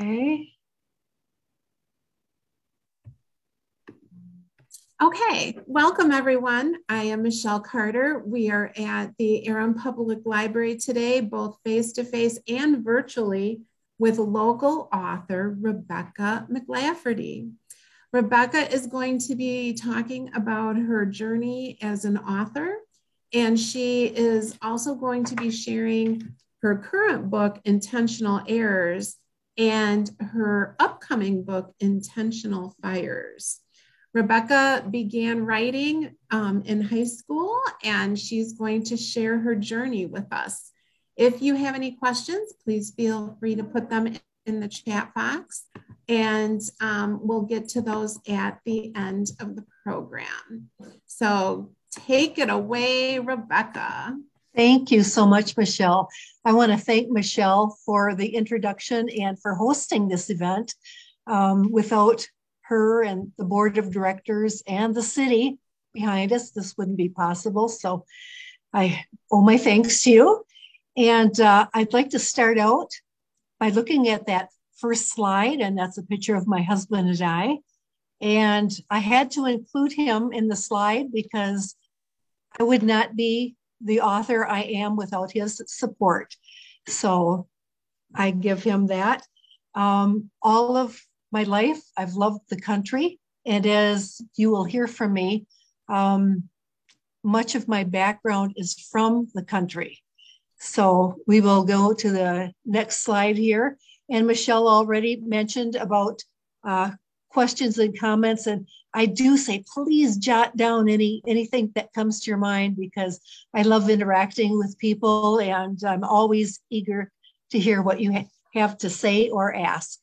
Okay. Okay, welcome everyone. I am Michelle Carter. We are at the Aram Public Library today, both face-to-face -face and virtually with local author Rebecca McLafferty. Rebecca is going to be talking about her journey as an author, and she is also going to be sharing her current book, Intentional Heirs, and her upcoming book, Intentional Fires. Rebecca began writing um, in high school, and she's going to share her journey with us. If you have any questions, please feel free to put them in the chat box, and um, we'll get to those at the end of the program. So take it away, Rebecca. Thank you so much, Michelle. I want to thank Michelle for the introduction and for hosting this event. Um, without her and the board of directors and the city behind us, this wouldn't be possible. So I owe my thanks to you. And uh, I'd like to start out by looking at that first slide, and that's a picture of my husband and I. And I had to include him in the slide because I would not be the author I am without his support. So I give him that. Um, all of my life, I've loved the country. And as you will hear from me, um, much of my background is from the country. So we will go to the next slide here. And Michelle already mentioned about uh, questions and comments. And I do say, please jot down any anything that comes to your mind because I love interacting with people and I'm always eager to hear what you ha- have to say or ask.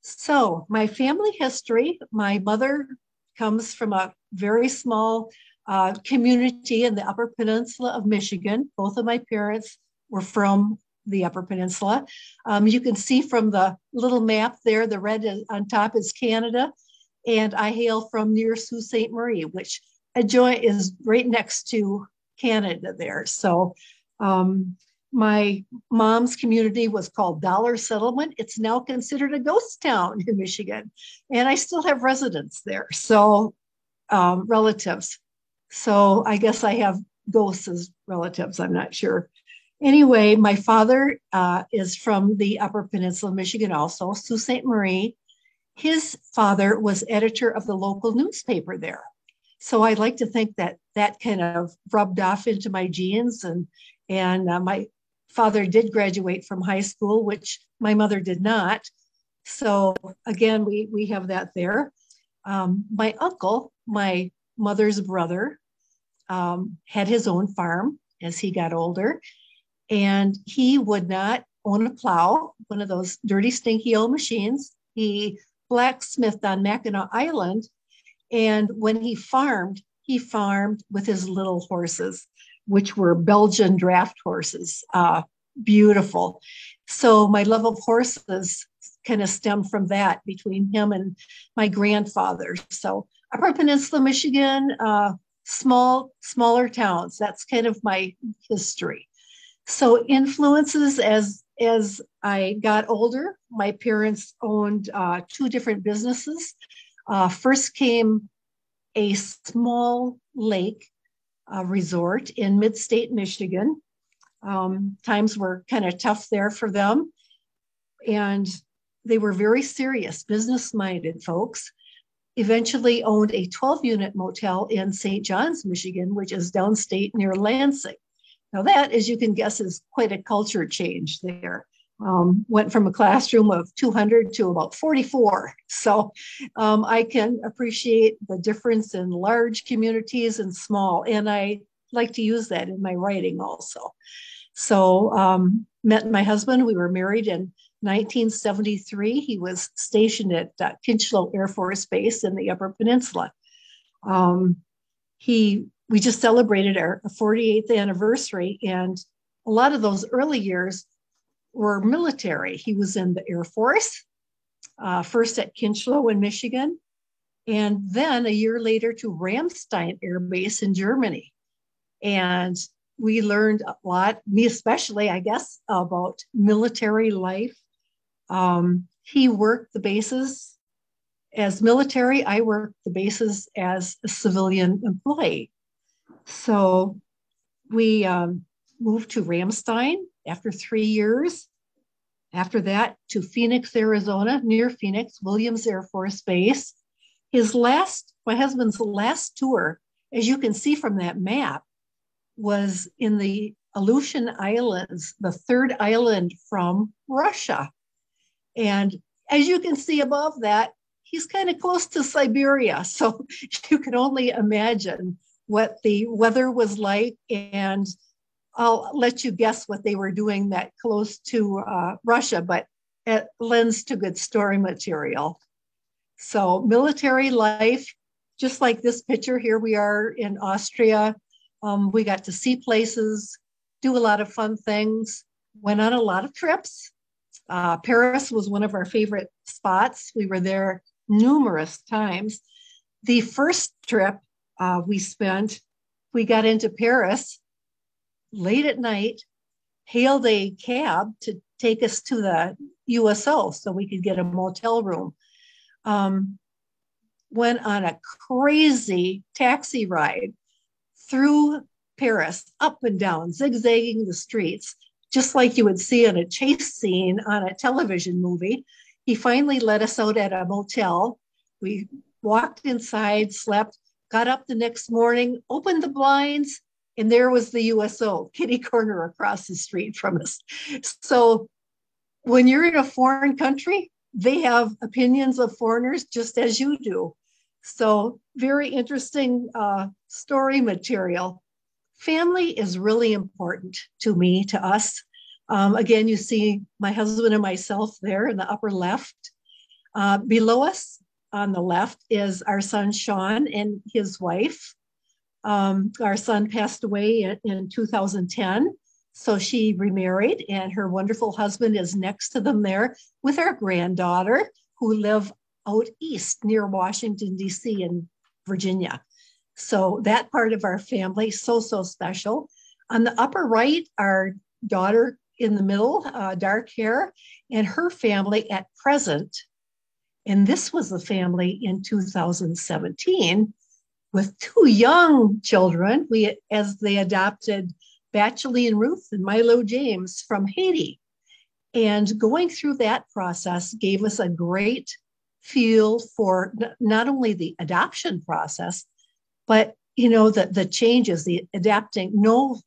So, my family history my mother comes from a very small uh, community in the Upper Peninsula of Michigan. Both of my parents were from the Upper Peninsula. Um, you can see from the little map there, the red on top is Canada, and I hail from near Sault Ste. Marie, which adjoin is right next to Canada there. So um, my mom's community was called Dollar Settlement. It's now considered a ghost town in Michigan, and I still have residents there, so um, relatives. So I guess I have ghosts as relatives. I'm not sure. Anyway, my father uh, is from the Upper Peninsula of Michigan, also Sault Ste. Marie. His father was editor of the local newspaper there. So I'd like to think that that kind of rubbed off into my genes, and and uh, my father did graduate from high school, which my mother did not. So again, we we have that there. Um, my uncle, my mother's brother, um, had his own farm as he got older and he would not own a plow, one of those dirty, stinky old machines. He blacksmithed on Mackinac Island. And when he farmed, he farmed with his little horses, which were Belgian draft horses. Uh, beautiful. So my love of horses kind of stemmed from that between him and my grandfather. So Upper Peninsula, Michigan, uh, small, smaller towns. That's kind of my history. So influences as as I got older, my parents owned uh, two different businesses. Uh, first came a small lake uh, resort in mid-state Michigan. Um, times were kind of tough there for them, and they were very serious, business-minded folks. Eventually owned a 12-unit motel in St. John's, Michigan, which is downstate near Lansing. Now, that, as you can guess, is quite a culture change there. Um, went from a classroom of 200 to about 44. So um, I can appreciate the difference in large communities and small, and I like to use that in my writing also. So um, met my husband. We were married in 1973. He was stationed at uh, Kincheloe Air Force Base in the Upper Peninsula. Um, he we just celebrated our 48th anniversary, and a lot of those early years were military. He was in the Air Force, uh, first at Kincheloe in Michigan, and then a year later to Ramstein Air Base in Germany. And we learned a lot, me especially, I guess, about military life, Um, he worked the bases as military. I worked the bases as a civilian employee. So we um, moved to Ramstein after three years. After that, to Phoenix, Arizona, near Phoenix, Williams Air Force Base. His last, my husband's last tour, as you can see from that map, was in the Aleutian Islands, the third island from Russia. And as you can see above that, he's kind of close to Siberia. So you can only imagine what the weather was like. And I'll let you guess what they were doing that close to uh, Russia, but it lends to good story material. So, military life, just like this picture, here we are in Austria. Um, we got to see places, do a lot of fun things, went on a lot of trips. Uh, Paris was one of our favorite spots. We were there numerous times. The first trip uh, we spent, we got into Paris late at night, hailed a cab to take us to the USO so we could get a motel room. Um, went on a crazy taxi ride through Paris, up and down, zigzagging the streets, just like you would see in a chase scene on a television movie. He finally let us out at a motel. We walked inside, slept, got up the next morning, opened the blinds, and there was the USO, kitty corner across the street from us. So when you're in a foreign country, they have opinions of foreigners just as you do. So, very interesting uh, story material. Family is really important to me, to us. Um, again, you see my husband and myself there in the upper left. Uh, below us on the left is our son Sean and his wife. Um, our son passed away in, in 2010. So she remarried, and her wonderful husband is next to them there with our granddaughter, who live out east near Washington, D.C., in Virginia. So that part of our family, so, so special. On the upper right, our daughter in the middle, uh, dark hair, and her family at present. And this was the family in 2017 with two young children. We, as they adopted Bacheline Ruth and Milo James from Haiti. And going through that process gave us a great feel for not only the adoption process, but you know the the changes, the adapting. No,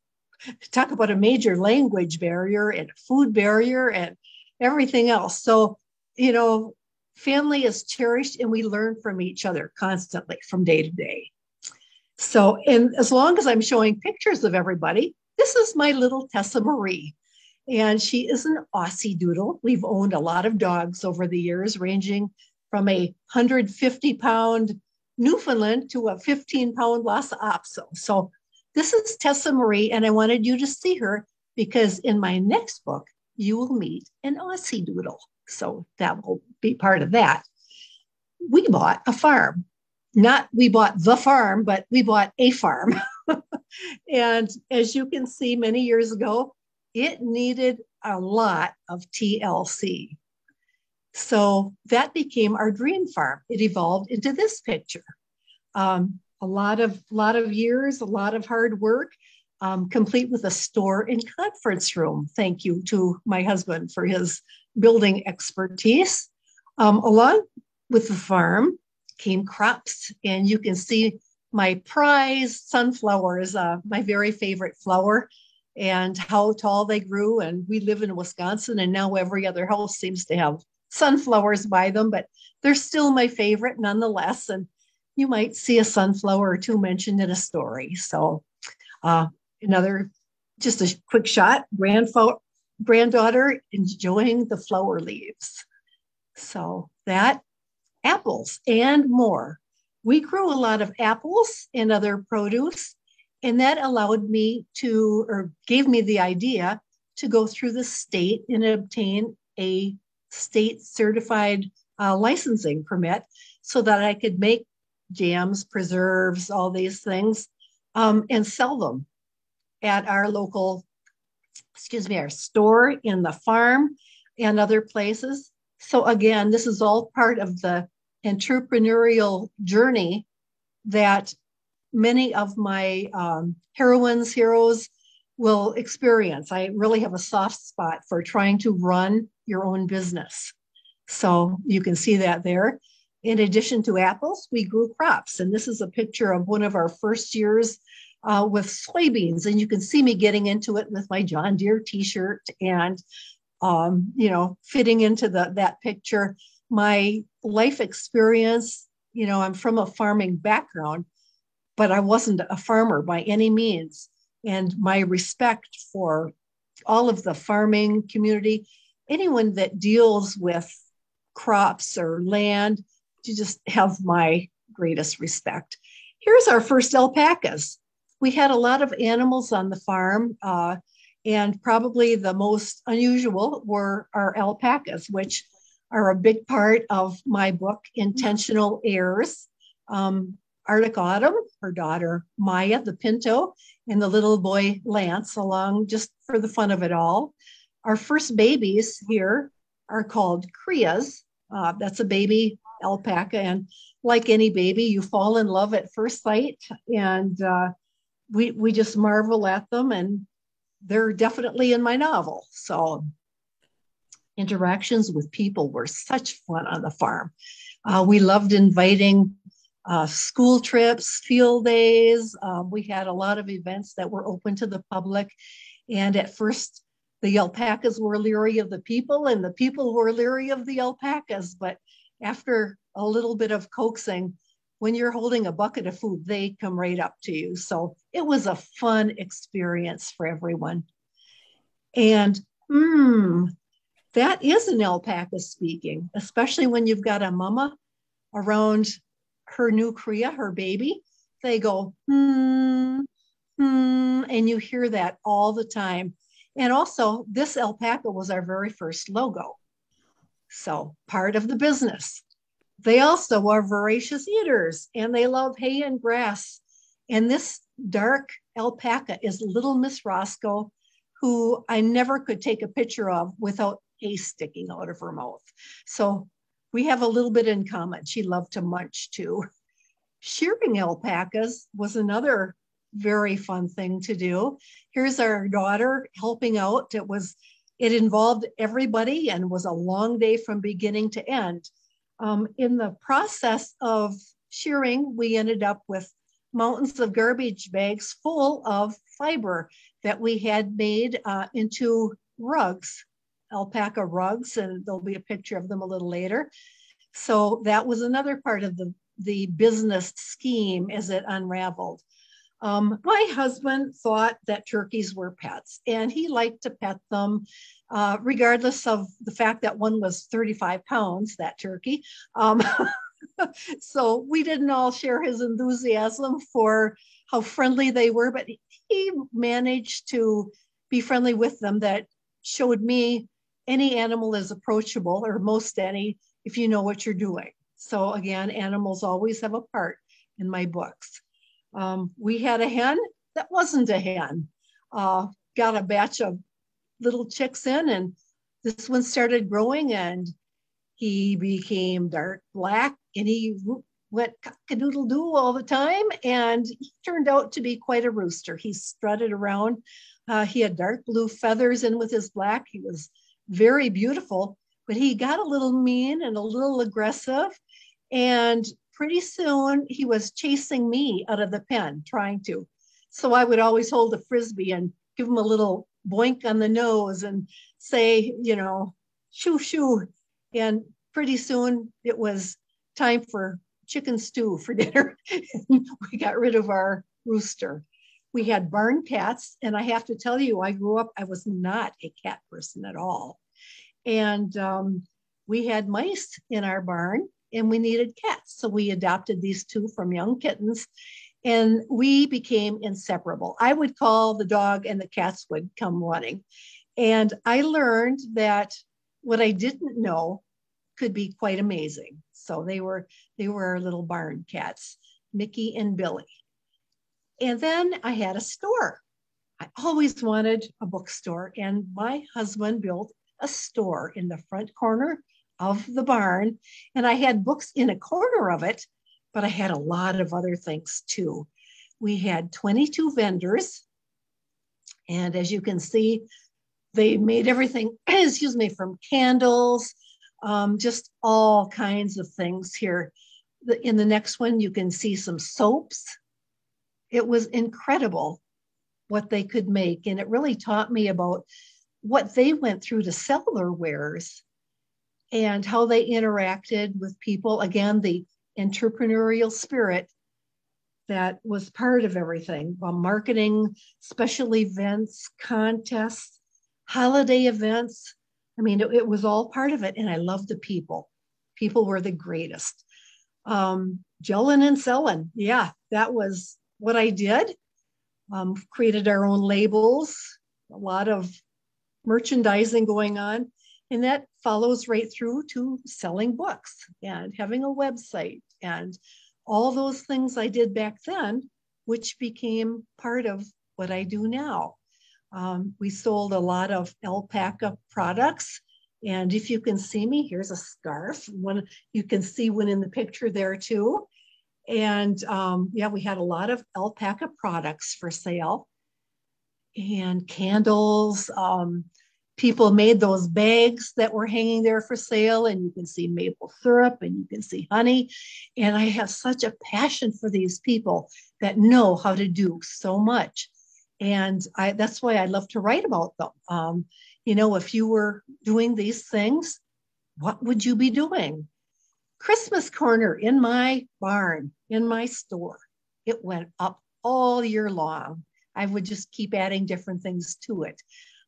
talk about a major language barrier and food barrier and everything else. So you know, family is cherished, and we learn from each other constantly from day to day. So, and as long as I'm showing pictures of everybody, this is my little Tessa Marie and she is an Aussie doodle. We've owned a lot of dogs over the years, ranging from a 150 pound Newfoundland to a 15 pound Lhasa Apso. So this is Tessa Marie, and I wanted you to see her because in my next book, you will meet an Aussie doodle. So that will be part of that. We bought a farm. Not we bought the farm, but we bought a farm. and as you can see, many years ago, it needed a lot of TLC. So that became our dream farm. It evolved into this picture. Um, a lot of lot of years, a lot of hard work, um, complete with a store and conference room. Thank you to my husband for his building expertise. Um, along with the farm came crops, and you can see my prize sunflowers, uh, my very favorite flower and how tall they grew. And we live in Wisconsin, and now every other house seems to have sunflowers by them, but they're still my favorite nonetheless. And you might see a sunflower or two mentioned in a story. So, uh, another just a quick shot granddaughter enjoying the flower leaves. So, that apples and more. We grew a lot of apples and other produce, and that allowed me to, or gave me the idea to go through the state and obtain a state certified uh, licensing permit so that I could make jams, preserves, all these things, um, and sell them at our local, excuse me, our store in the farm and other places. So again, this is all part of the entrepreneurial journey that many of my um, heroines, heroes will experience. I really have a soft spot for trying to run your own business. So you can see that there. In addition to apples, we grew crops. And this is a picture of one of our first years uh, with soybeans. And you can see me getting into it with my John Deere t-shirt and, um, you know, fitting into the, that picture. My life experience, you know, I'm from a farming background, but I wasn't a farmer by any means. And my respect for all of the farming community, anyone that deals with crops or land, you just have my greatest respect. Here's our first alpacas. We had a lot of animals on the farm, uh, and probably the most unusual were our alpacas, which are a big part of my book, Intentional Heirs. Um, Arctic Autumn, her daughter Maya, the Pinto, and the little boy Lance along just for the fun of it all. Our first babies here are called Crias. Uh, that's a baby alpaca. And like any baby, you fall in love at first sight. And uh, we, we just marvel at them. And they're definitely in my novel. So interactions with people were such fun on the farm. Uh, we loved inviting uh, school trips, field days. Um, we had a lot of events that were open to the public. And at first, the alpacas were leery of the people, and the people were leery of the alpacas. But after a little bit of coaxing, when you're holding a bucket of food, they come right up to you. So it was a fun experience for everyone. And hmm, that is an alpaca speaking, especially when you've got a mama around her new Cria, her baby. They go, hmm, hmm, and you hear that all the time. And also, this alpaca was our very first logo. So, part of the business. They also are voracious eaters and they love hay and grass. And this dark alpaca is little Miss Roscoe, who I never could take a picture of without hay sticking out of her mouth. So we have a little bit in common. She loved to munch too. Shearing alpacas was another very fun thing to do. Here's our daughter helping out. It was it involved everybody and was a long day from beginning to end. Um, in the process of shearing, we ended up with mountains of garbage bags full of fiber that we had made uh, into rugs, alpaca rugs, and there'll be a picture of them a little later. So that was another part of the, the business scheme as it unraveled. Um, my husband thought that turkeys were pets and he liked to pet them, uh, regardless of the fact that one was 35 pounds, that turkey. Um, so we didn't all share his enthusiasm for how friendly they were, but he managed to be friendly with them that showed me any animal is approachable or most any if you know what you're doing. So again, animals always have a part in my books. Um, we had a hen that wasn't a hen. Uh, got a batch of little chicks in, and this one started growing, and he became dark black, and he went cock-a-doodle doo all the time, and he turned out to be quite a rooster. He strutted around. Uh, he had dark blue feathers in with his black. He was very beautiful, but he got a little mean and a little aggressive. And pretty soon he was chasing me out of the pen, trying to. So I would always hold a frisbee and give him a little boink on the nose and say, you know, shoo shoo. And pretty soon it was time for chicken stew for dinner. we got rid of our rooster. We had barn cats, and I have to tell you, I grew up, I was not a cat person at all. And um, we had mice in our barn, and we needed cats. So we adopted these two from young kittens and we became inseparable. I would call the dog and the cats would come running. And I learned that what I didn't know could be quite amazing. So they were they were our little barn cats, Mickey and Billy. And then I had a store. I always wanted a bookstore and my husband built a store in the front corner of the barn. And I had books in a corner of it, but I had a lot of other things too. We had 22 vendors. And as you can see, they made everything, excuse me, from candles, um, just all kinds of things here. The, in the next one, you can see some soaps. It was incredible what they could make. And it really taught me about what they went through to sell their wares and how they interacted with people. Again, the entrepreneurial spirit that was part of everything while marketing, special events, contests, holiday events. I mean, it, it, was all part of it. And I loved the people. People were the greatest. Um, gelling and selling. Yeah, that was what I did. Um, created our own labels, a lot of merchandising going on. And that follows right through to selling books and having a website and all those things I did back then, which became part of what I do now. Um, we sold a lot of alpaca products. And if you can see me, here's a scarf. One you can see one in the picture there too. And um, yeah, we had a lot of alpaca products for sale and candles. Um, people made those bags that were hanging there for sale and you can see maple syrup and you can see honey and i have such a passion for these people that know how to do so much and I, that's why i love to write about them. Um, you know if you were doing these things what would you be doing? Christmas corner in my barn in my store it went up all year long. I would just keep adding different things to it.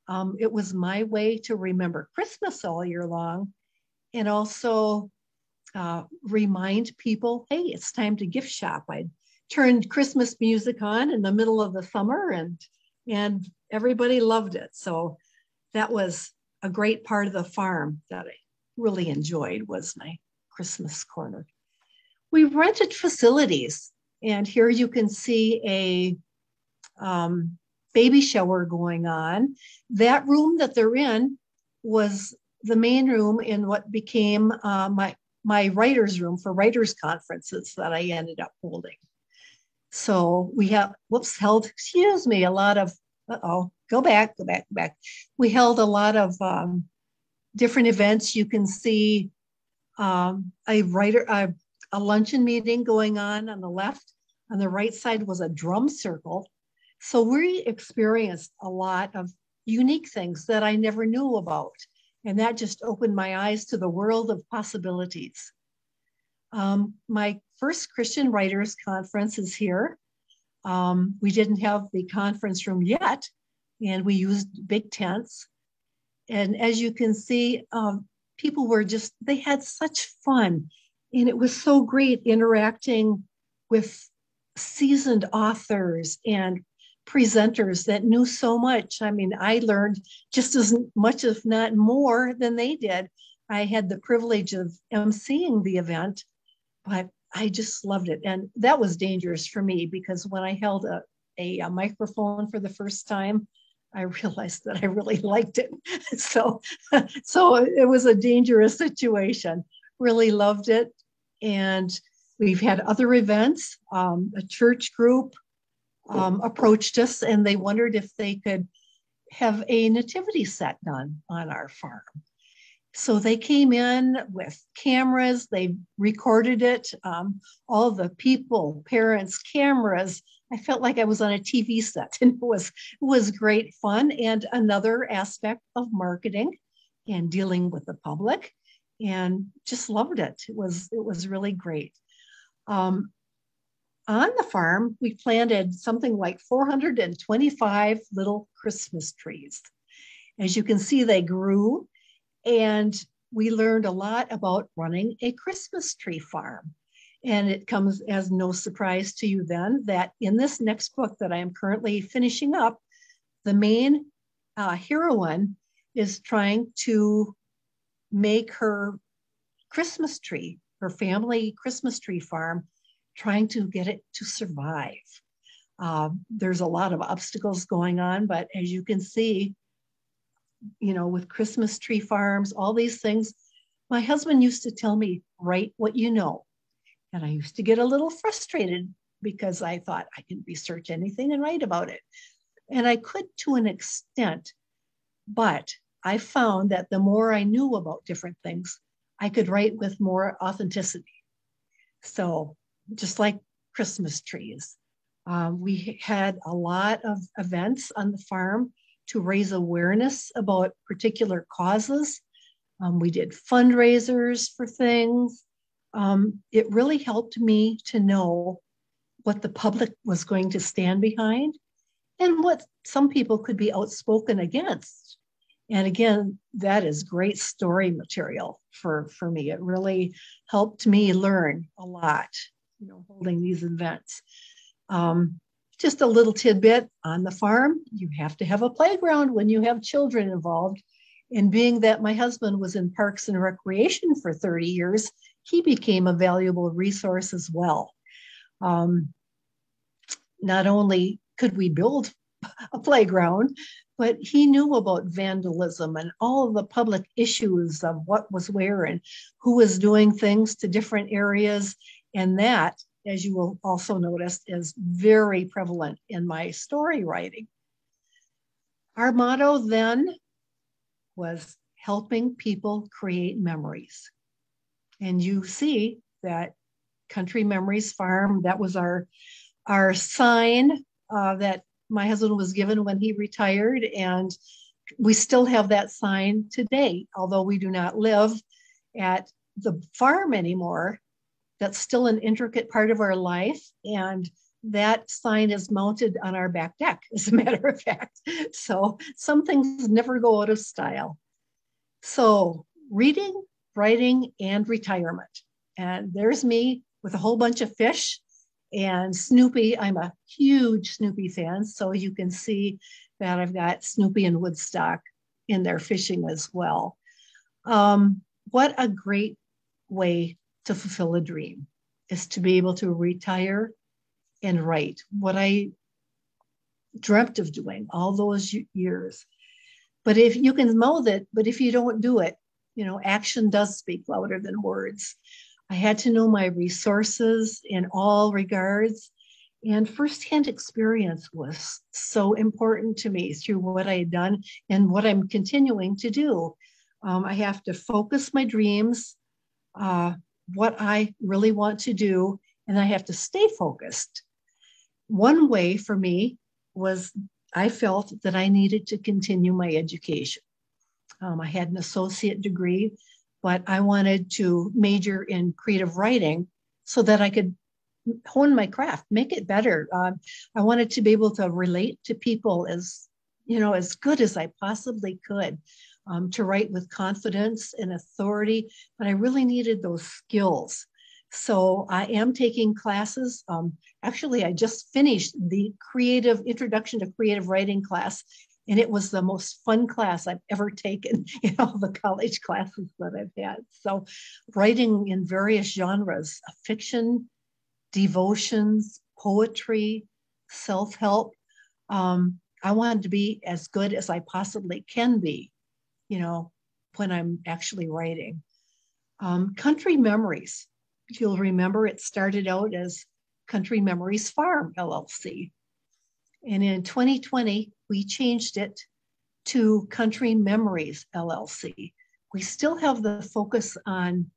Um, it was my way to remember Christmas all year long and also uh, remind people hey, it's time to gift shop. I turned Christmas music on in the middle of the summer and and everybody loved it. So that was a great part of the farm that I really enjoyed was my Christmas corner. We rented facilities and here you can see a um, baby shower going on. That room that they're in was the main room in what became uh, my my writers room for writers conferences that I ended up holding. So we have whoops held excuse me a lot of uh oh go back go back go back. We held a lot of um, different events. You can see um, a writer a, a luncheon meeting going on on the left. On the right side was a drum circle so we experienced a lot of unique things that I never knew about. And that just opened my eyes to the world of possibilities. Um, my first Christian Writers Conference is here. Um, we didn't have the conference room yet, and we used big tents. And as you can see, um, people were just, they had such fun. And it was so great interacting with seasoned authors and presenters that knew so much. I mean, I learned just as much, if not more, than they did. I had the privilege of emceeing the event, but I just loved it. And that was dangerous for me because when I held a, a, a microphone for the first time, I realized that I really liked it. So, so it was a dangerous situation. Really loved it. And we've had other events, um, a church group, um, approached us and they wondered if they could have a nativity set done on our farm. So they came in with cameras, they recorded it, um, all the people, parents, cameras. I felt like I was on a TV set and it was, it was great fun and another aspect of marketing and dealing with the public and just loved it. It was, it was really great. Um, on the farm, we planted something like 425 little Christmas trees. As you can see, they grew, and we learned a lot about running a Christmas tree farm. And it comes as no surprise to you then that in this next book that I am currently finishing up, the main uh, heroine is trying to make her Christmas tree, her family Christmas tree farm, trying to get it to survive. Um, there's a lot of obstacles going on, but as you can see, you know, with Christmas tree farms, all these things, my husband used to tell me, write what you know. And I used to get a little frustrated because I thought I can research anything and write about it. And I could to an extent, but I found that the more I knew about different things, I could write with more authenticity. So, just like Christmas trees, um, we had a lot of events on the farm to raise awareness about particular causes. Um, we did fundraisers for things. Um, it really helped me to know what the public was going to stand behind and what some people could be outspoken against. And again, that is great story material for, for me. It really helped me learn a lot, you know, holding these events. Um, just a little tidbit on the farm you have to have a playground when you have children involved. And being that my husband was in parks and recreation for 30 years, he became a valuable resource as well. Um, not only could we build a playground, but he knew about vandalism and all of the public issues of what was where and who was doing things to different areas. And that as you will also notice, is very prevalent in my story writing. Our motto then was helping people create memories. And you see that Country Memories Farm, that was our, our sign uh, that my husband was given when he retired. And we still have that sign today, although we do not live at the farm anymore that's still an intricate part of our life. And that sign is mounted on our back deck, as a matter of fact. So some things never go out of style. So reading, writing, and retirement. And there's me with a whole bunch of fish. And Snoopy, I'm a huge Snoopy fan. So you can see that I've got Snoopy and Woodstock in there fishing as well. Um, what a great way to fulfill a dream is to be able to retire and write what I dreamt of doing all those years. But if you can mold it, but if you don't do it, you know, action does speak louder than words. I had to know my resources in all regards. And firsthand experience was so important to me through what I had done and what I'm continuing to do. Um, I have to focus my dreams, uh, what I really want to do, and I have to stay focused. One way for me was I felt that I needed to continue my education. Um, I had an associate degree, but I wanted to major in creative writing so that I could hone my craft, make it better. Uh, I wanted to be able to relate to people as you know as good as I possibly could um, to write with confidence and authority, but I really needed those skills. So I am taking classes. Um, actually, I just finished the creative introduction to creative writing class, and it was the most fun class I've ever taken in all the college classes that I've had. So, writing in various genres fiction, devotions, poetry, self help. Um, I wanted to be as good as I possibly can be you know, when I'm actually writing. Um, Country Memories, you'll remember, it started out as Country Memories Farm LLC. And in 2020, we changed it to Country Memories LLC. We still have the focus on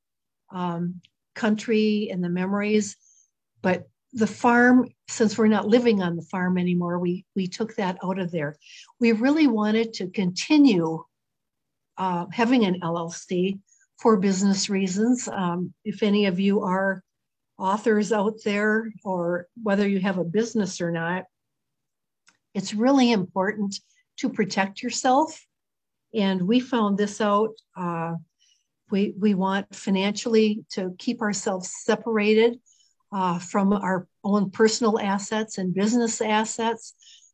um, country and the memories, but the farm, since we're not living on the farm anymore, we, we took that out of there. We really wanted to continue uh, having an LLC for business reasons. Um, if any of you are authors out there, or whether you have a business or not, it's really important to protect yourself. And we found this out. Uh, we, we want financially to keep ourselves separated uh, from our own personal assets and business assets.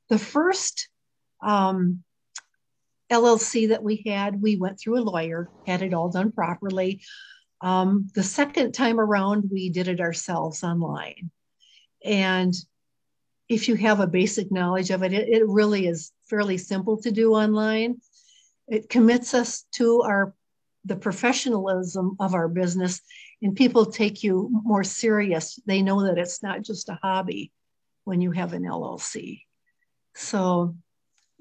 The first um, LLC that we had, we went through a lawyer, had it all done properly. Um, the second time around, we did it ourselves online. And if you have a basic knowledge of it, it, it really is fairly simple to do online. It commits us to our the professionalism of our business and people take you more serious. They know that it's not just a hobby when you have an LLC. So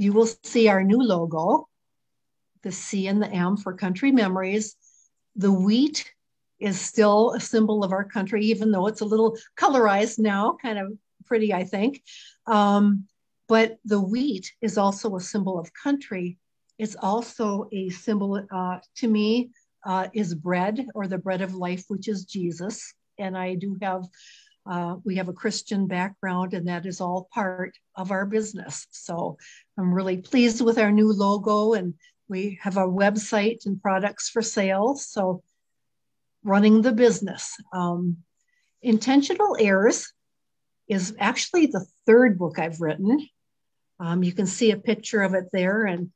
you will see our new logo, the C and the M for Country Memories. The wheat is still a symbol of our country, even though it's a little colorized now, kind of pretty, I think. Um, but the wheat is also a symbol of country. It's also a symbol, uh, to me, uh, is bread or the bread of life, which is Jesus. And I do have, uh, we have a Christian background, and that is all part of our business. So I'm really pleased with our new logo, and we have our website and products for sale. So running the business. Um, Intentional Heirs is actually the third book I've written. Um, you can see a picture of it there, and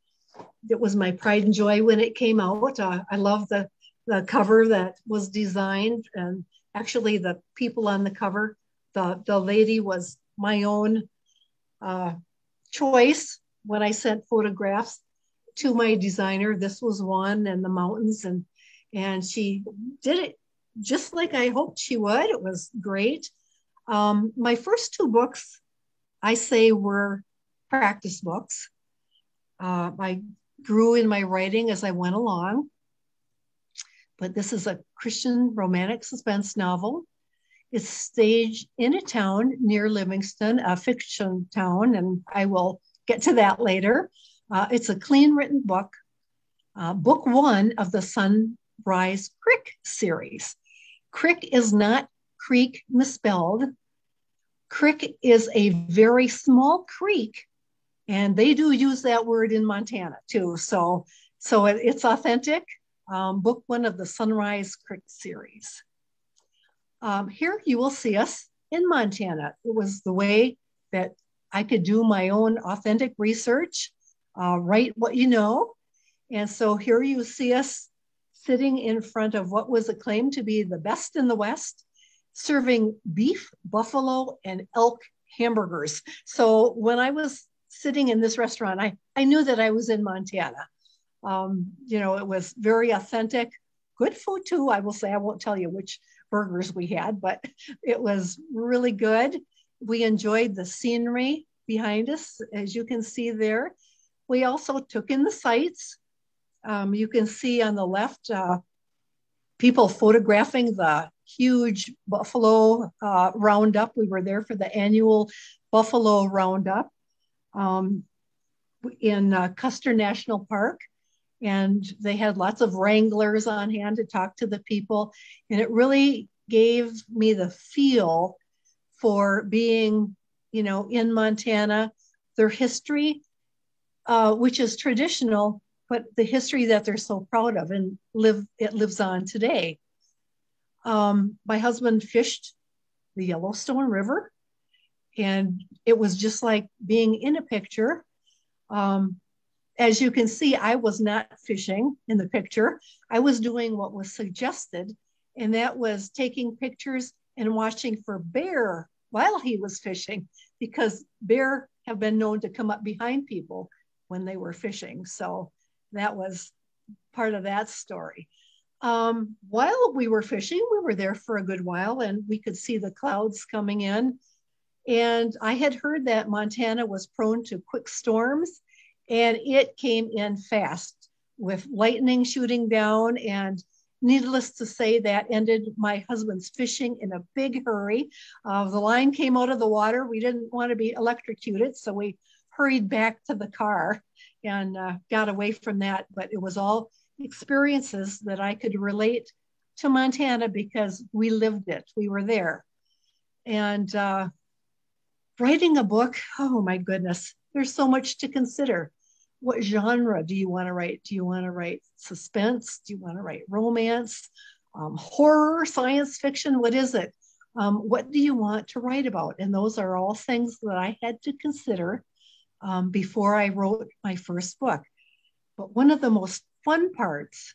it was my pride and joy when it came out. Uh, I love the the cover that was designed, and actually the people on the cover, the the lady was my own uh, choice when I sent photographs to my designer. This was one, and the mountains, and and she did it just like I hoped she would. It was great. Um, my first two books, I say, were practice books. Uh, I grew in my writing as I went along. But this is a Christian romantic suspense novel. It's staged in a town near Livingston, a fiction town, and I will get to that later. Uh, it's a clean written book, uh, book one of the Sunrise Crick series. Crick is not creek misspelled. Crick is a very small creek and they do use that word in Montana too. So, so it, it's authentic. Um, book one of the Sunrise Crick series. Um, here you will see us in Montana. It was the way that I could do my own authentic research, uh, write what you know. And so here you see us sitting in front of what was acclaimed to be the best in the West, serving beef, buffalo, and elk hamburgers. So when I was sitting in this restaurant, I, I knew that I was in Montana. Um, you know, it was very authentic, good food too. I will say, I won't tell you which burgers we had, but it was really good. We enjoyed the scenery behind us, as you can see there. We also took in the sights. Um, you can see on the left uh, people photographing the huge buffalo uh, roundup. We were there for the annual buffalo roundup um, in uh, Custer National Park. And they had lots of wranglers on hand to talk to the people. And it really gave me the feel for being, you know, in Montana, their history, uh, which is traditional, but the history that they're so proud of and live it lives on today. Um, my husband fished the Yellowstone River and it was just like being in a picture. Um, as you can see, I was not fishing in the picture. I was doing what was suggested, and that was taking pictures and watching for bear while he was fishing, because bear have been known to come up behind people when they were fishing. So that was part of that story. Um, while we were fishing, we were there for a good while, and we could see the clouds coming in and I had heard that Montana was prone to quick storms, and it came in fast with lightning shooting down. And needless to say, that ended my husband's fishing in a big hurry. Uh, the line came out of the water. We didn't want to be electrocuted, so we hurried back to the car and uh, got away from that. But it was all experiences that I could relate to Montana because we lived it, we were there. And uh, writing a book, oh my goodness, there's so much to consider. What genre do you want to write? Do you want to write suspense? Do you want to write romance, um, horror, science fiction? What is it? Um, what do you want to write about? And those are all things that I had to consider um, before I wrote my first book. But one of the most fun parts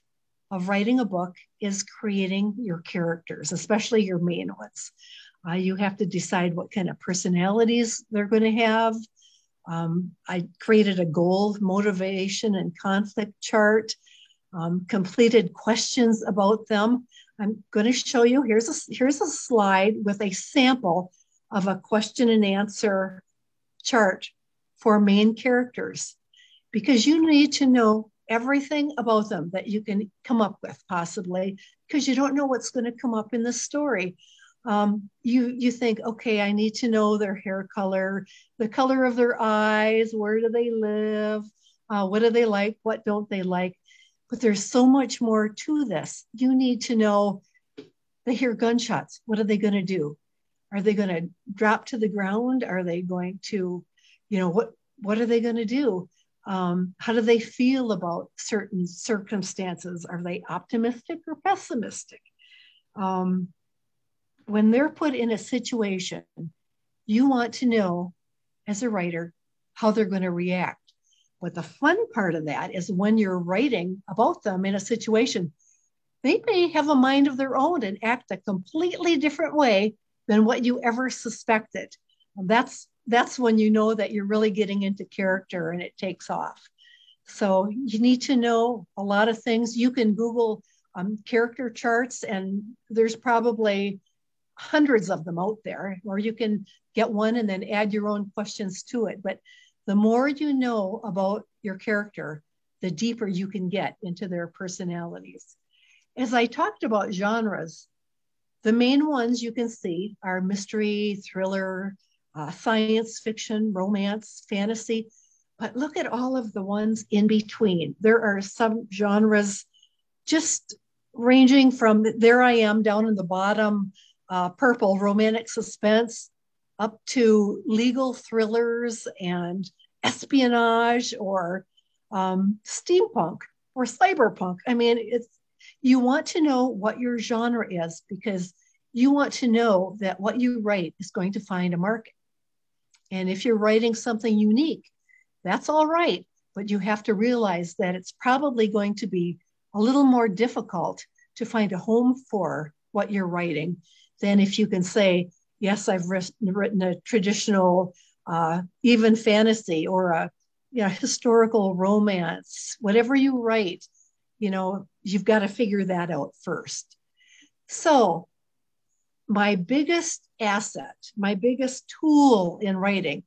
of writing a book is creating your characters, especially your main ones. Uh, you have to decide what kind of personalities they're going to have. Um, I created a goal, motivation, and conflict chart. um, completed questions about them. I'm going to show you, here's a, here's a slide with a sample of a question and answer chart for main characters because you need to know everything about them that you can come up with possibly because you don't know what's going to come up in the story um, you you think okay i need to know their hair color the color of their eyes where do they live uh, what do they like what don't they like? But there's so much more to this. You need to know they hear gunshots. What are they going to do? Are they going to drop to the ground? Are they going to you know what what are they going to do? Um, how do they feel about certain circumstances? Are they optimistic or pessimistic? Um, when they're put in a situation, you want to know as a writer how they're going to react. But the fun part of that is when you're writing about them in a situation, they may have a mind of their own and act a completely different way than what you ever suspected. And that's that's when you know that you're really getting into character and it takes off. So you need to know a lot of things. You can Google um, character charts, and there's probably hundreds of them out there, or you can get one and then add your own questions to it. But the more you know about your character, the deeper you can get into their personalities. As I talked about genres, the main ones you can see are mystery, thriller, uh, science fiction, romance, fantasy. But look at all of the ones in between. There are some genres just ranging from there I am down in the bottom uh, purple romantic suspense up to legal thrillers and espionage or um, steampunk or cyberpunk. I mean, it's you want to know what your genre is because you want to know that what you write is going to find a market. And if you're writing something unique, that's all right. But you have to realize that it's probably going to be a little more difficult to find a home for what you're writing than if you can say, yes, I've written a traditional, uh, even fantasy or a you know, historical romance, whatever you write, you know, you've got to figure that out first. So, my biggest asset, my biggest tool in writing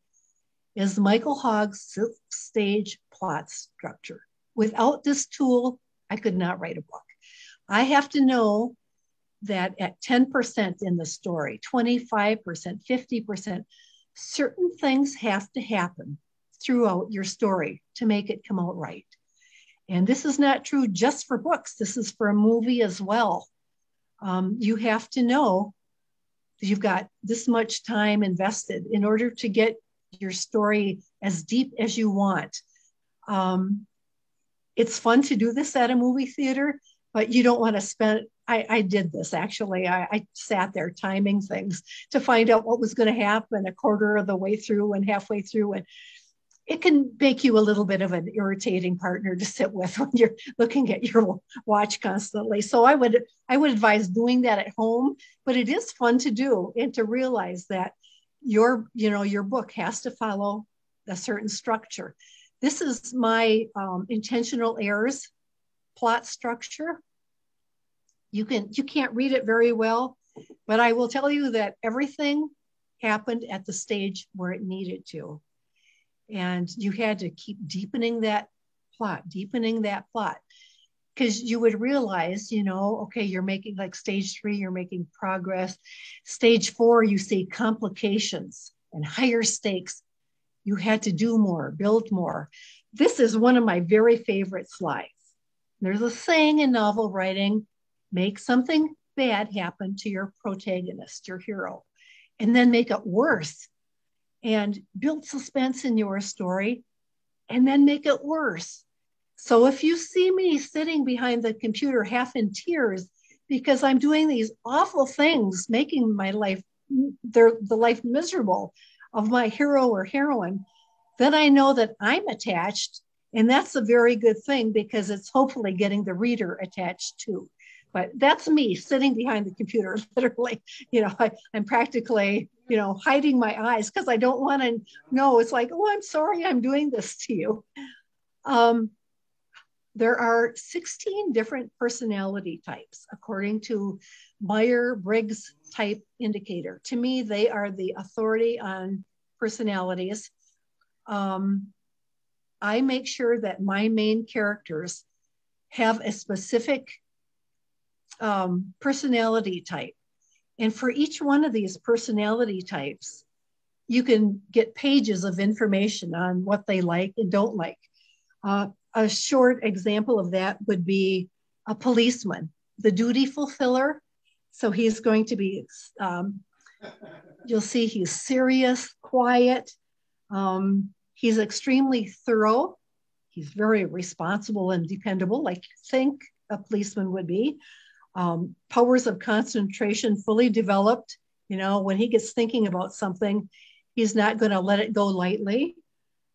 is Michael Hauge's stage plot structure. Without this tool, I could not write a book. I have to know that at 10% in the story, 25%, 50%, certain things have to happen throughout your story to make it come out right. And this is not true just for books, this is for a movie as well. Um, you have to know you've got this much time invested in order to get your story as deep as you want. Um, it's fun to do this at a movie theater, but you don't want to spend I, I did this actually. I, I, sat there timing things to find out what was going to happen a quarter of the way through and halfway through. And it can make you a little bit of an irritating partner to sit with when you're looking at your watch constantly. So I would I would advise doing that at home, but it is fun to do and to realize that your you know your book has to follow a certain structure. This is my um, Intentional Heirs plot structure you can you can't read it very well, but I will tell you that everything happened at the stage where it needed to. And you had to keep deepening that plot, deepening that plot. Because you would realize, you know, okay, you're making like stage three, you're making progress. Stage four, you see complications and higher stakes. You had to do more, build more. This is one of my very favorite slides. There's a saying in novel writing make something bad happen to your protagonist, your hero, and then make it worse and build suspense in your story and then make it worse. So if you see me sitting behind the computer half in tears because I'm doing these awful things, making my life their the life miserable of my hero or heroine, then I know that I'm attached. And that's a very good thing because it's hopefully getting the reader attached too but that's me sitting behind the computer literally you know I, am practically you know hiding my eyes because i don't want to know it's like oh i'm sorry i'm doing this to you um, there are 16 different personality types according to Myers-Briggs type indicator. To me, they are the authority on personalities. Um, I make sure that my main characters have a specific um, personality type. And for each one of these personality types, you can get pages of information on what they like and don't like. Uh, a short example of that would be a policeman, the duty fulfiller. So he's going to be, um, you'll see he's serious, quiet. Um, he's extremely thorough. He's very responsible and dependable, like you think a policeman would be. Um, powers of concentration fully developed. You know, when he gets thinking about something, he's not going to let it go lightly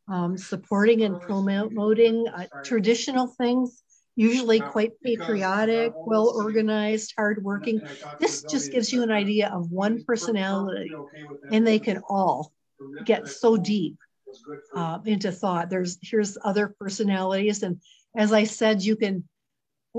um, supporting and promoting uh, traditional things, usually quite patriotic, well organized, hardworking. This just gives you an idea of one personality, and they can all get so deep uh, into thought. There's here's other personalities, and as I said, you can.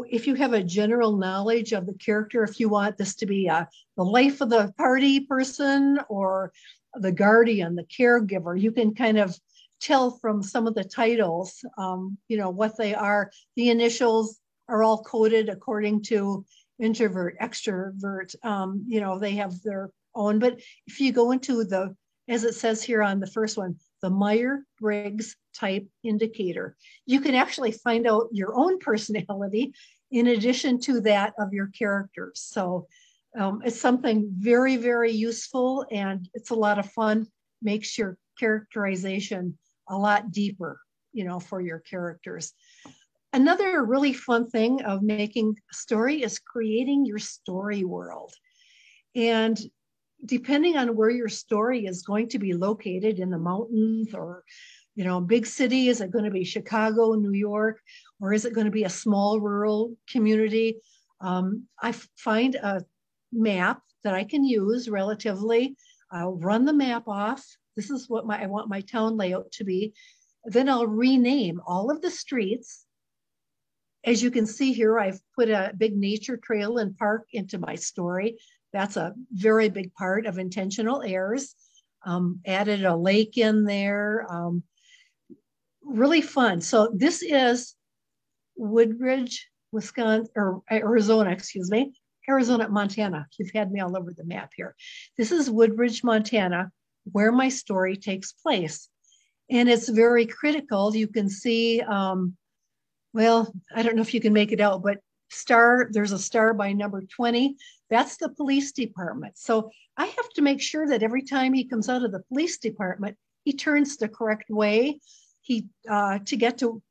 If you have a general knowledge of the character, if you want this to be a, uh, the life of the party person or the guardian, the caregiver, you can kind of tell from some of the titles, um, you know, what they are. The initials are all coded according to introvert, extrovert. Um, you know, they have their own. But if you go into the, as it says here on the first one, the Meyer Briggs type indicator, you can actually find out your own personality in addition to that of your characters. So um, it's something very, very useful and it's a lot of fun. Makes your characterization a lot deeper, you know, for your characters. Another really fun thing of making a story is creating your story world. And depending on where your story is going to be located in the mountains or you know big city is it going to be chicago new york or is it going to be a small rural community um, i find a map that i can use relatively i'll run the map off this is what my I want my town layout to be. Then I'll rename all of the streets. As you can see here, I've put a big nature trail and park into my story. That's a very big part of Intentional Heirs. Um, added a lake in there. Um, really fun. So this is Woodridge, Wisconsin, or Arizona, excuse me, Arizona, Montana. You've had me all over the map here. This is Woodridge, Montana where my story takes place. And it's very critical. You can see, um, well, I don't know if you can make it out, but star, there's a star by number 20. That's the police department. So I have to make sure that every time he comes out of the police department, he turns the correct way. He uh, to get to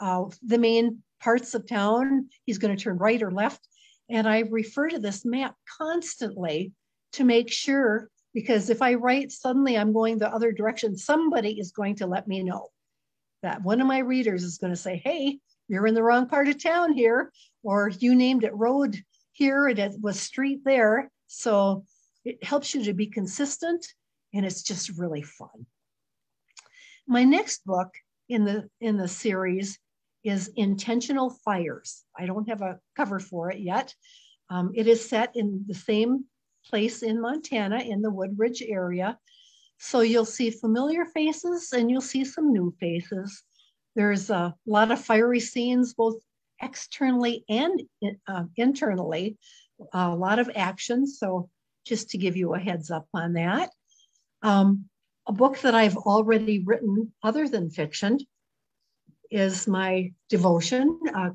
uh, the main parts of town, he's going to turn right or left. And I refer to this map constantly to make sure because if I write suddenly I'm going the other direction, somebody is going to let me know that one of my readers is going to say, hey, you're in the wrong part of town here, or you named it road here it was street there. So it helps you to be consistent and it's just really fun. My next book in the in the series is Intentional Fires. I don't have a cover for it yet. Um, it is set in the same place in Montana in the Woodridge area. So you'll see familiar faces and you'll see some new faces. There's a lot of fiery scenes, both externally and uh, internally, a lot of action. So just to give you a heads up on that. Um, a book that I've already written other than fiction is my devotion, uh,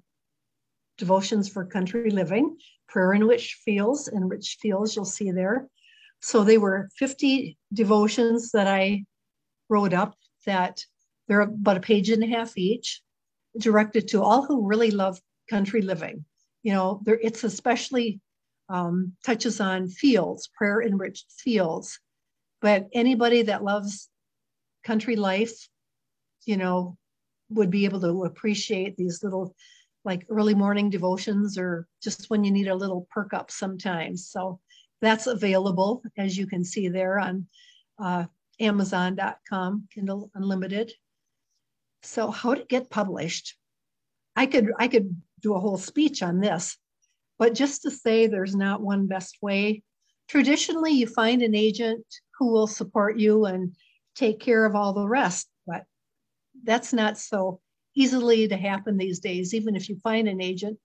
Devotions for Country Living prayer in rich fields and rich fields you'll see there. So they were 50 devotions that I wrote up that they're about a page and a half each, directed to all who really love country living. You know, there, it's especially um, touches on fields, prayer enriched fields. But anybody that loves country life, you know, would be able to appreciate these little like early morning devotions or just when you need a little perk up sometimes. So that's available, as you can see there on uh, Amazon.com, Kindle Unlimited. So, how to get published? I could I could do a whole speech on this, but just to say there's not one best way. Traditionally, you find an agent who will support you and take care of all the rest, but that's not so easily to happen these days. Even if you find an agent,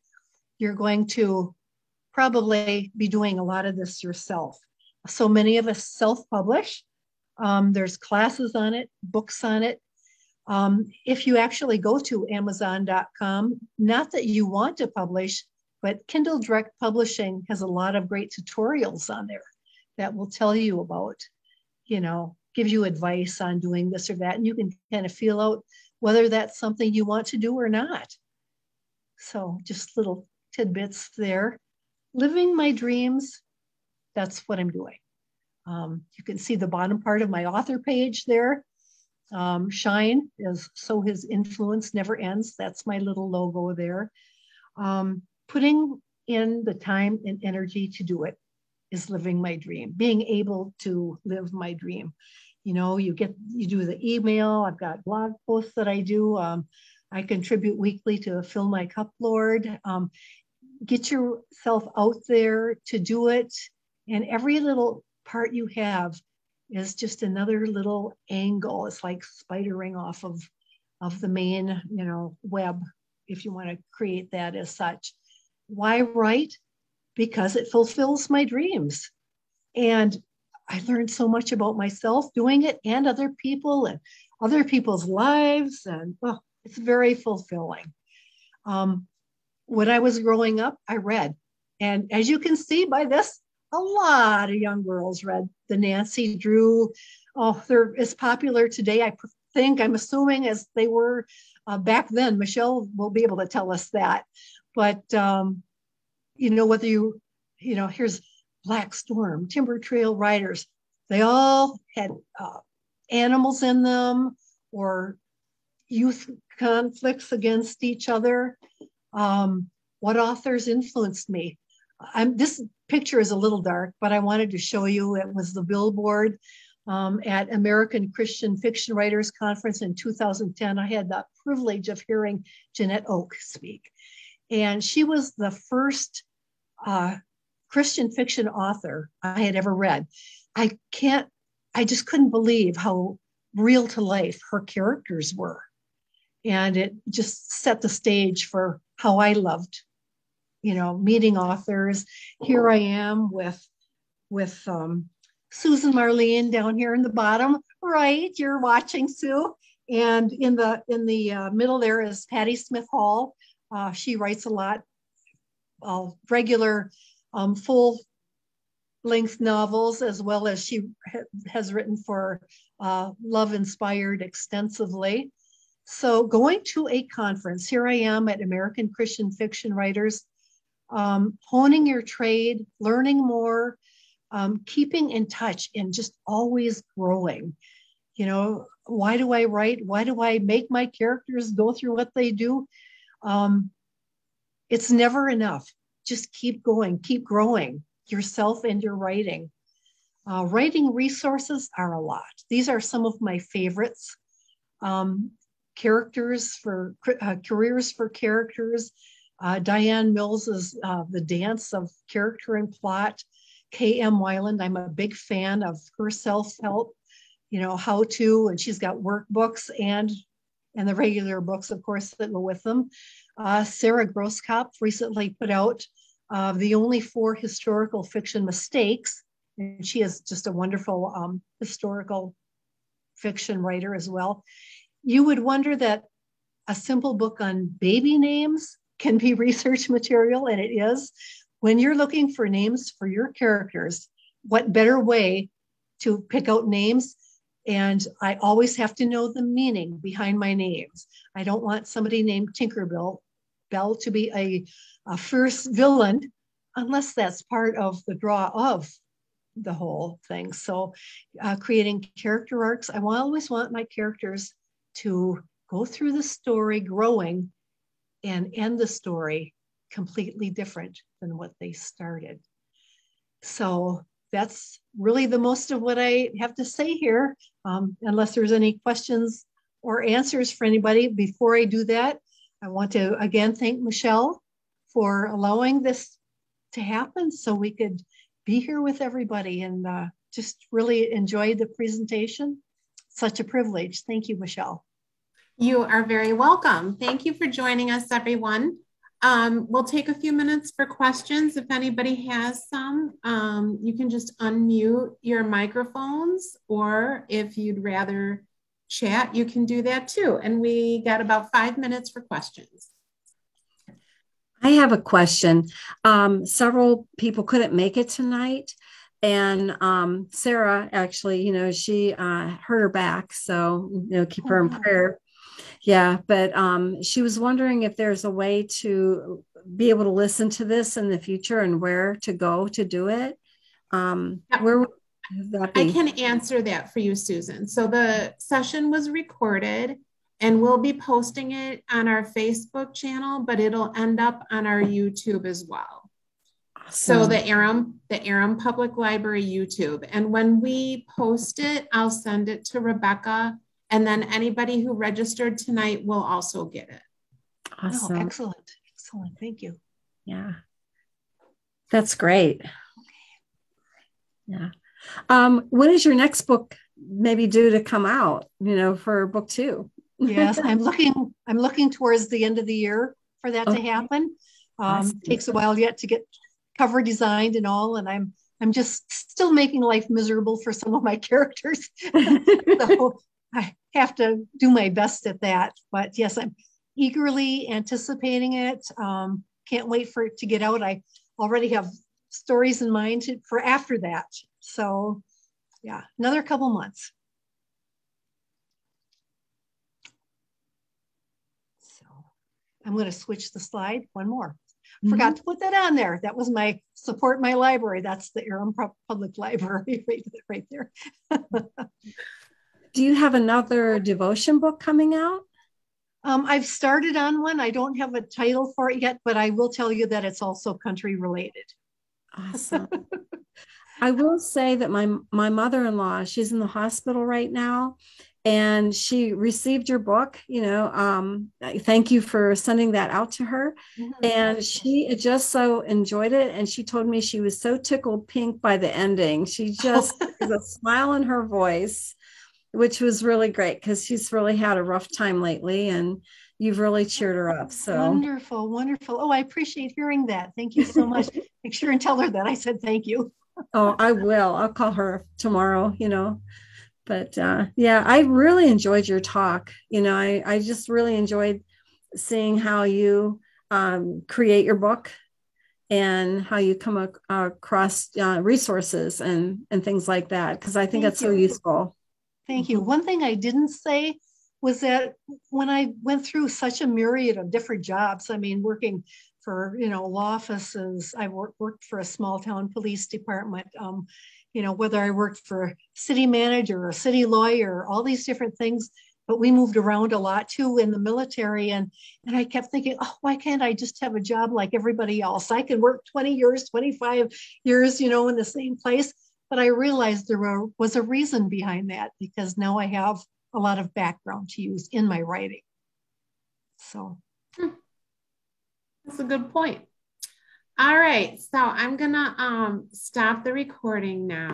you're going to probably be doing a lot of this yourself. So many of us self-publish. Um, there's classes on it, books on it. Um, if you actually go to Amazon.com, not that you want to publish, but Kindle Direct Publishing has a lot of great tutorials on there that will tell you about, you know, give you advice on doing this or that. And you can kind of feel out whether that's something you want to do or not. So just little tidbits there. Living my dreams, that's what I'm doing. Um, you can see the bottom part of my author page there. Um, shine is so his influence never ends. That's my little logo there. Um, putting in the time and energy to do it is living my dream, being able to live my dream. You know, you get, you do the email, I've got blog posts that I do. Um, I contribute weekly to Fill My Cup Lord. Um, get yourself out there to do it. And every little part you have is just another little angle. It's like spidering off of, of the main, you know, web, if you want to create that as such. Why write? Because it fulfills my dreams. And I learned so much about myself doing it and other people and other people's lives. And oh, it's very fulfilling. Um, when I was growing up, I read. And as you can see by this, a lot of young girls read the Nancy Drew. Oh, they're as popular today, I think, I'm assuming, as they were uh, back then. Michelle will be able to tell us that. But, um, you know, whether you, you know, here's Black Storm, Timber Trail Riders, they all had uh, animals in them or youth conflicts against each other. Um, what authors influenced me? I'm, this picture is a little dark, but I wanted to show you it was the billboard um, at American Christian Fiction Writers Conference in 2010. I had the privilege of hearing Janette Oke speak. And she was the first uh, Christian fiction author I had ever read. I can't, I just couldn't believe how real to life her characters were. And it just set the stage for how I loved you know, meeting authors. Here I am with with um, Susan Marlene down here in the bottom right. You're watching Sue, and in the in the uh, middle there is patty Smith Hall. Uh, she writes a lot, uh, regular, um, full length novels, as well as she ha has written for uh, Love Inspired extensively. So going to a conference, here I am at American Christian Fiction Writers um, honing your trade, learning more, um, keeping in touch, and just always growing. You know, why do I write? Why do I make my characters go through what they do? Um, it's never enough. Just keep going, keep growing yourself and your writing. Uh, writing resources are a lot. These are some of my favorites. Um, characters for uh, careers for characters, uh, DiAnn Mills's uh, The Dance of Character and Plot. K.M. Weiland, I'm a big fan of her self-help, you know, how to, and she's got workbooks and and the regular books, of course, that go with them. Uh, Sarah Grosskopf recently put out uh, the only four historical fiction mistakes, and she is just a wonderful um, historical fiction writer as well. You would wonder that a simple book on baby names can be research material, and it is. When you're looking for names for your characters, what better way to pick out names? And I always have to know the meaning behind my names. I don't want somebody named Tinkerbell Bell to be a, a fierce villain unless that's part of the draw of the whole thing. So, uh, creating character arcs, I always want my characters to go through the story growing and end the story completely different than what they started. So that's really the most of what I have to say here. Um, unless there's any questions or answers for anybody, before I do that, I want to again thank Michelle for allowing this to happen so we could be here with everybody and uh, just really enjoy the presentation. Such a privilege. Thank you, Michelle. You are very welcome. Thank you for joining us, everyone. Um, we'll take a few minutes for questions. If anybody has some, um, you can just unmute your microphones, or if you'd rather chat, you can do that too. And we got about five minutes for questions. I have a question. Um, several people couldn't make it tonight. And um, Sarah, actually, you know, she uh, hurt her back. So, you know, keep her in oh, prayer. Yeah. But um, she was wondering if there's a way to be able to listen to this in the future and where to go to do it. Um, Where I can answer that for you, Susan. So the session was recorded and we'll be posting it on our Facebook channel, but it'll end up on our YouTube as well. Awesome. So the Aram, the Aram Public Library YouTube. And when we post it, I'll send it to Rebecca. And then anybody who registered tonight will also get it. Awesome. Oh, excellent. Excellent. Thank you. Yeah. That's great. Okay. Yeah. Um, when is your next book maybe due to come out, you know, for book two? yes, I'm looking, I'm looking towards the end of the year for that okay. to happen. Um, takes a while yet to get cover designed and all, and I'm I'm just still making life miserable for some of my characters. so I have to do my best at that. But yes, I'm eagerly anticipating it. Um, can't wait for it to get out. I already have stories in mind to, for after that. So yeah, another couple months. So I'm going to switch the slide one more. Mm-hmm. Forgot to put that on there. That was my support my library. That's the Aram Public Library right, right there. Do you have another devotion book coming out? Um, I've started on one. I don't have a title for it yet, but I will tell you that it's also country related. Awesome. I will say that my my mother-in-law, she's in the hospital right now and she received your book, you know, um, thank you for sending that out to her. Mm-hmm. And she just so enjoyed it. And she told me she was so tickled pink by the ending. She just has a smile in her voice, which was really great because she's really had a rough time lately. And you've really cheered her up. So wonderful, wonderful. Oh, I appreciate hearing that. Thank you so much. Make sure and tell her that I said thank you oh, I will. I'll call her tomorrow, you know. But uh, yeah, I really enjoyed your talk. You know, I, I just really enjoyed seeing how you um, create your book and how you come ac- across uh, resources and, and things like that, because I think Thank that's you. so useful. Thank you. One thing I didn't say was that when I went through such a myriad of different jobs, I mean, working for you know law offices. I worked worked for a small town police department. Um, you know whether I worked for city manager or city lawyer, all these different things. But we moved around a lot too in the military, and and I kept thinking, oh, why can't I just have a job like everybody else? I can work 20 years, 25 years, you know, in the same place. But I realized there were, was a reason behind that because now I have a lot of background to use in my writing. So. Hmm. That's a good point. All right, so I'm gonna um, stop the recording now.